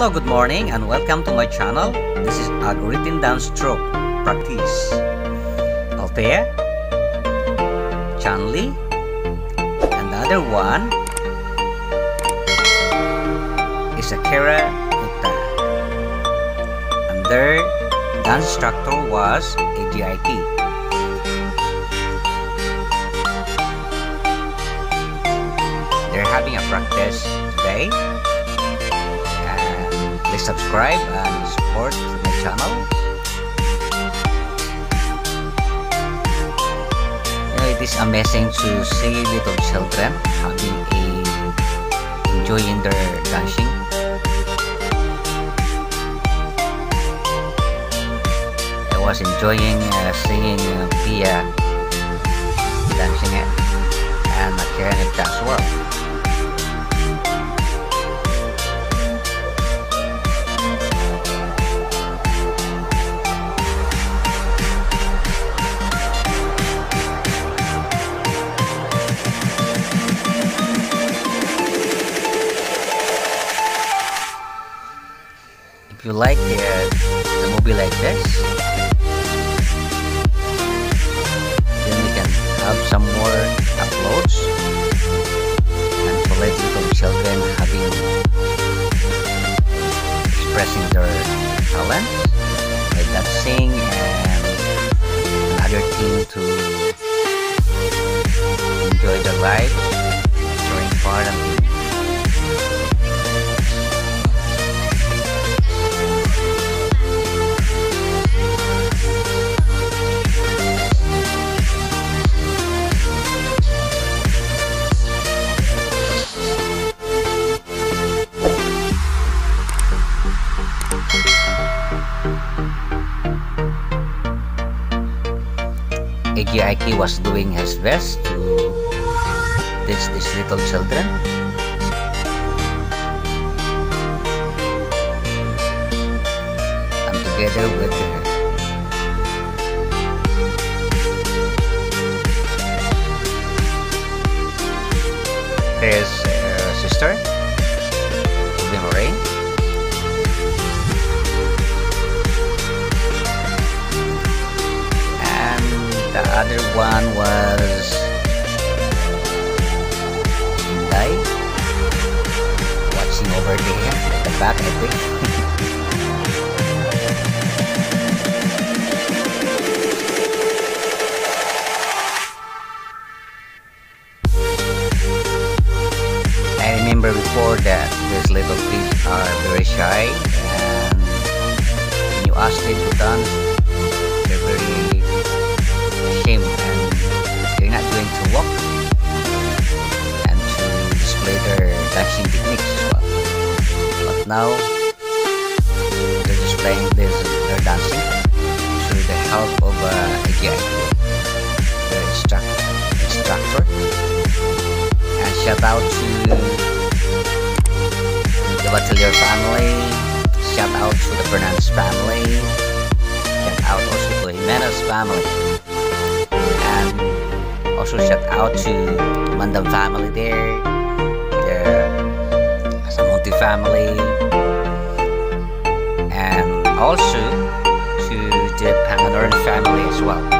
Hello, good morning and welcome to my channel. This is a Algorithm Dance Troupe Practice. Alfea, Chanlee, and another one is Akira Nepta. And their dance instructor was AGIT. They're having a practice today subscribe and support my channel. It is amazing to see little children having a enjoying their dancing. I was enjoying uh, seeing uh, Pia dancing you like uh, the movie like this then we can have some more uploads and to let little children having expressing their talent by dancing and another thing to enjoy their life Iggy was doing his best to teach these little children. And together with his uh, sister, other one was Hyundai. Watching over there at the back I think. I remember before that these little kids are very shy and when you ask them to dance now. They're just playing this they're dancing through the help of uh, Aji the instructor. And shout out to the Batiller family. Shout out to the Fernandez family. Shout out also to the Jimenez family. And also shout out to Mandam family there. The family. and also to the Panganuron family as well.